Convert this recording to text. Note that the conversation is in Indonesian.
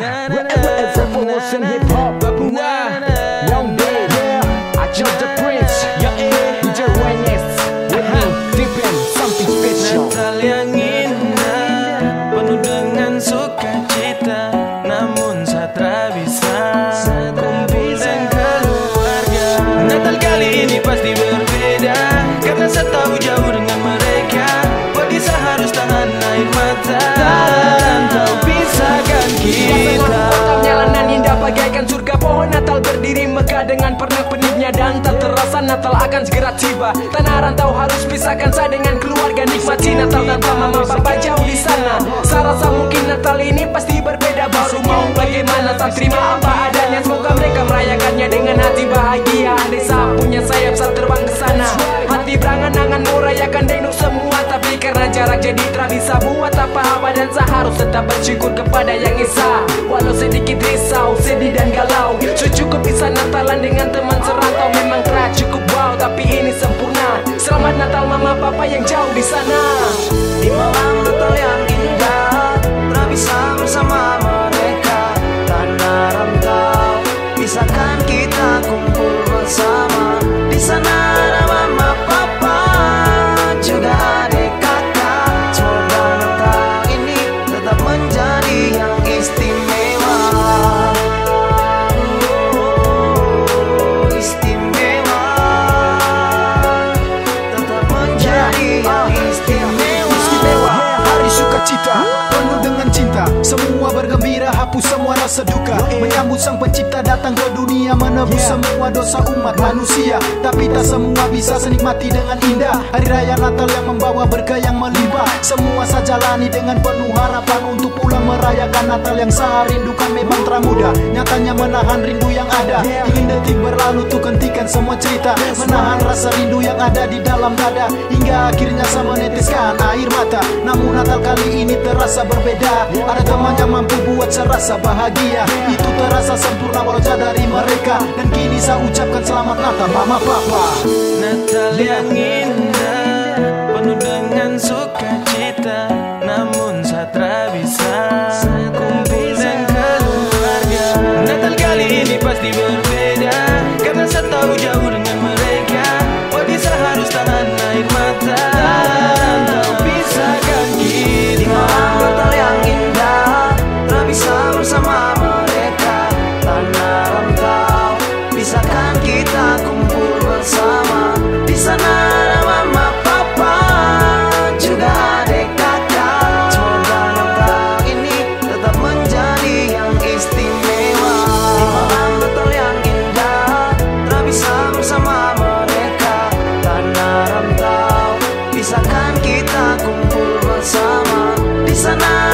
yeah. Revolution hip hop. Dengan pernak penitnya Dan tak terasa Natal akan segera tiba. Tanah rantau harus pisahkan saya dengan keluarga Nikmati Natal. Tanpa mama papa jauh di sana. Saya rasa mungkin Natal ini pasti berbeda. Baru mau bagaimana tak terima apa adanya. Semoga mereka merayakannya dengan hati bahagia. Desa punya sayap saat terbang ke sana. Hati berangan-angan merayakan denuk semua. Tapi karena jarak jadi tak bisa buat apa-apa. Dan saya harus tetap bersyukur kepada yang Esa. Walau sedikit risau, Semua bergembira Hapus semua rasa duka. Menyambut sang pencipta Datang ke dunia Menebus semua dosa umat manusia. Tapi tak semua bisa senikmati dengan indah. Hari raya Natal yang membawa berkah yang melimpah. Semua saya jalani dengan penuh harapan Untuk pulang merayakan Natal yang saya rindukan Memang termuda Nyatanya menahan rindu yang ada. Ingin detik berlalu Untuk hentikan semua cerita. Menahan rasa rindu yang ada di dalam dada. Hingga akhirnya saya meneteskan air mata. Namun Natal kali ini terasa berbeda. Ada teman yang mampu buat saya rasa bahagia. Itu terasa sempurna walau jauh dari mereka. Dan kini saya ucapkan selamat Natal mama papa. Natal yang indah sana.